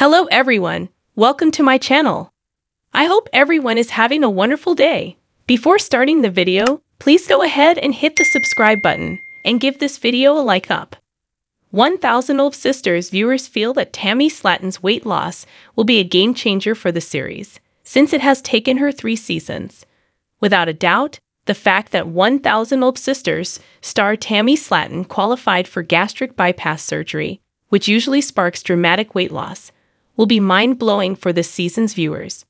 Hello everyone, welcome to my channel. I hope everyone is having a wonderful day. Before starting the video, please go ahead and hit the subscribe button and give this video a like up. 1000 Lb Sisters viewers feel that Tammy Slaton's weight loss will be a game changer for the series, since it has taken her three seasons. Without a doubt, the fact that 1000 Lb Sisters star Tammy Slaton qualified for gastric bypass surgery, which usually sparks dramatic weight loss, will be mind blowing for this season's viewers.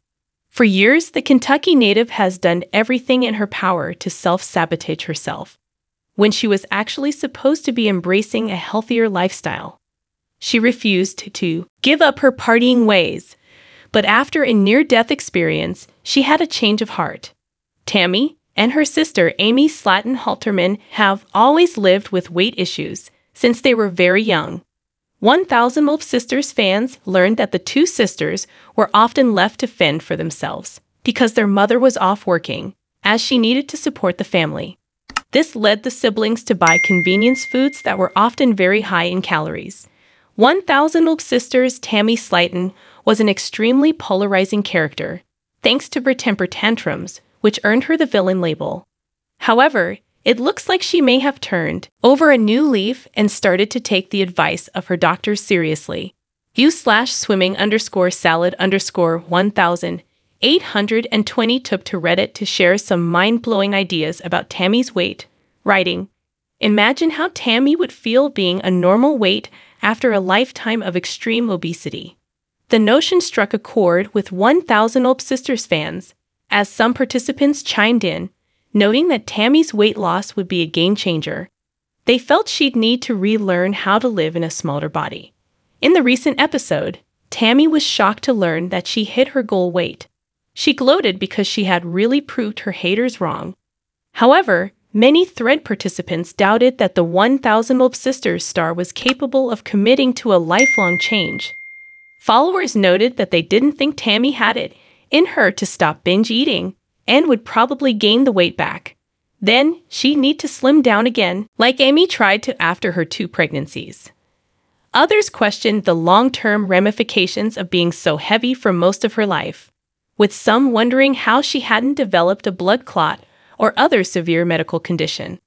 For years, the Kentucky native has done everything in her power to self sabotage herself, when she was actually supposed to be embracing a healthier lifestyle. She refused to give up her partying ways, but after a near death experience, she had a change of heart. Tammy and her sister Amy Slaton Halterman have always lived with weight issues since they were very young. 1000 Lb Sisters fans learned that the two sisters were often left to fend for themselves because their mother was off working, as she needed to support the family. This led the siblings to buy convenience foods that were often very high in calories. 1000 Lb Sisters Tammy Slaton was an extremely polarizing character, thanks to her temper tantrums, which earned her the villain label. However, it looks like she may have turned over a new leaf and started to take the advice of her doctors seriously. You slash swimming underscore salad underscore 1820 took to Reddit to share some mind blowing ideas about Tammy's weight, writing, Imagine how Tammy would feel being a normal weight after a lifetime of extreme obesity. The notion struck a chord with 1,000 Lb Sisters fans, as some participants chimed in noting that Tammy's weight loss would be a game changer. They felt she'd need to relearn how to live in a smaller body. In the recent episode, Tammy was shocked to learn that she hit her goal weight. She gloated because she had really proved her haters wrong. However, many thread participants doubted that the 1000 Lb Sisters star was capable of committing to a lifelong change. Followers noted that they didn't think Tammy had it in her to stop binge eating and would probably gain the weight back. Then she'd need to slim down again, like Amy tried to after her two pregnancies. Others questioned the long term ramifications of being so heavy for most of her life, with some wondering how she hadn't developed a blood clot or other severe medical condition.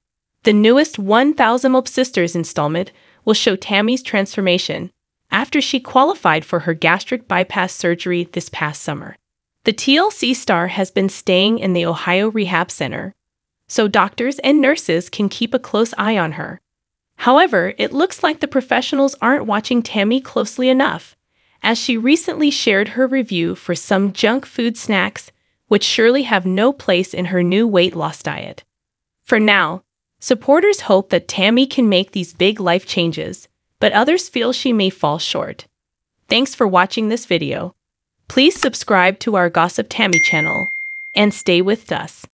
The newest 1000 Up Sisters installment will show Tammy's transformation after she qualified for her gastric bypass surgery this past summer. The TLC star has been staying in the Ohio Rehab Center, so doctors and nurses can keep a close eye on her. However, it looks like the professionals aren't watching Tammy closely enough, as she recently shared her review for some junk food snacks, which surely have no place in her new weight loss diet. For now, supporters hope that Tammy can make these big life changes, but others feel she may fall short. Thanks for watching this video. Please subscribe to our Gossip Tammy channel and stay with us.